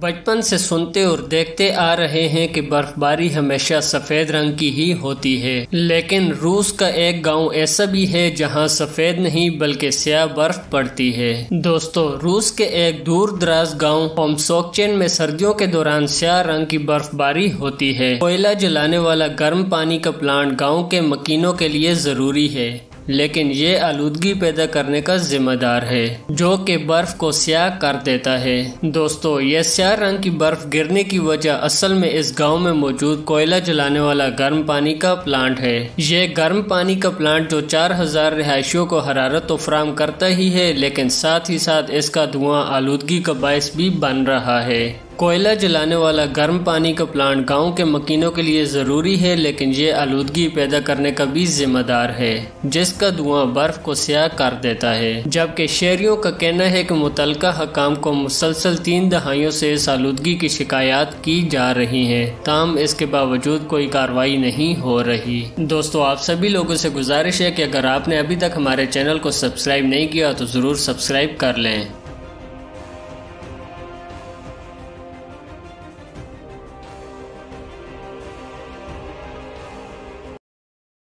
बचपन से सुनते और देखते आ रहे हैं कि बर्फबारी हमेशा सफ़ेद रंग की ही होती है। लेकिन रूस का एक गाँव ऐसा भी है जहाँ सफ़ेद नहीं, बल्कि स्याह बर्फ़ पड़ती है। दोस्तों, रूस के एक दूर दराज गाँव पोमसोकचेन में सर्दियों के दौरान स्याह रंग की बर्फबारी होती है। कोयला जलाने वाला गर्म पानी का प्लांट गाँव के मकीनों के लिए ज़रूरी है। लेकिन ये आलूदगी पैदा करने का जिम्मेदार है, जो कि बर्फ़ को स्याह कर देता है। दोस्तों ये स्याह रंग की बर्फ़ गिरने की वजह असल में इस गाँव में मौजूद कोयला जलाने वाला गर्म पानी का प्लांट है। ये गर्म पानी का प्लांट जो चार हज़ार रिहायशियों को हरारत तो फ्राहम करता ही है, लेकिन साथ ही साथ इसका धुआँ आलूदगी का बायस भी बन रहा है। कोयला जलाने वाला गर्म पानी का प्लांट गाँव के मकीनों के लिए ज़रूरी है, लेकिन ये आलूदगी पैदा करने का भी जिम्मेदार है, जिसका धुआँ बर्फ़ को स्याह कर देता है। जबकि शहरियों का कहना है कि मुतल हकाम को मुसलसल तीन दहाइयों से इस आलूदगी की शिकायत की जा रही है। ताम इसके बावजूद कोई कार्रवाई नहीं हो रही। दोस्तों, आप सभी लोगों से गुजारिश है कि अगर आपने अभी तक हमारे चैनल को सब्सक्राइब नहीं किया तो ज़रूर सब्सक्राइब कर लें।